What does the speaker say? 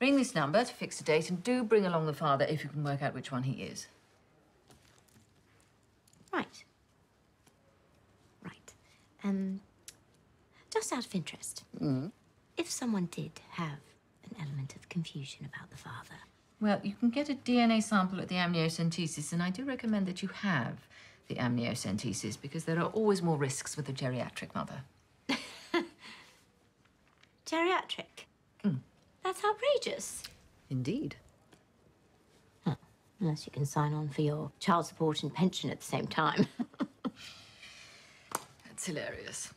Ring this number to fix a date and do bring along the father if you can work out which one he is. Right. Right. Um, just out of interest, if someone did have an element of confusion about the father, Well, you can get a DNA sample at the amniocentesis, and I do recommend that you have the amniocentesis because there are always more risks with a geriatric mother. Geriatric. Hmm. That's outrageous. Indeed. Unless you can sign on for your child support and pension at the same time. That's hilarious.